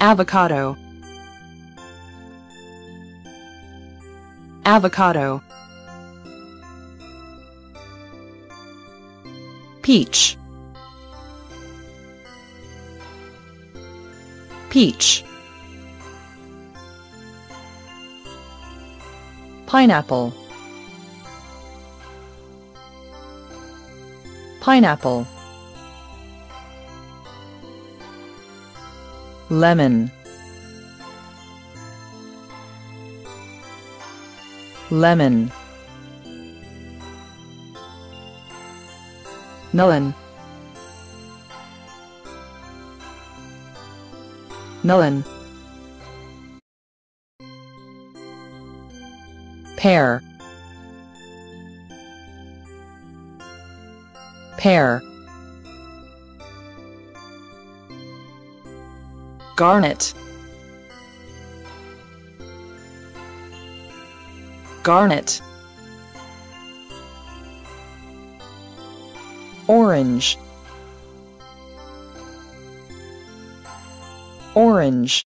avocado. Avocado. Peach. Peach. Pineapple. Pineapple lemon. Lemon. Melon. Melon. Pear. Pear garnet. Garnet. Orange. Orange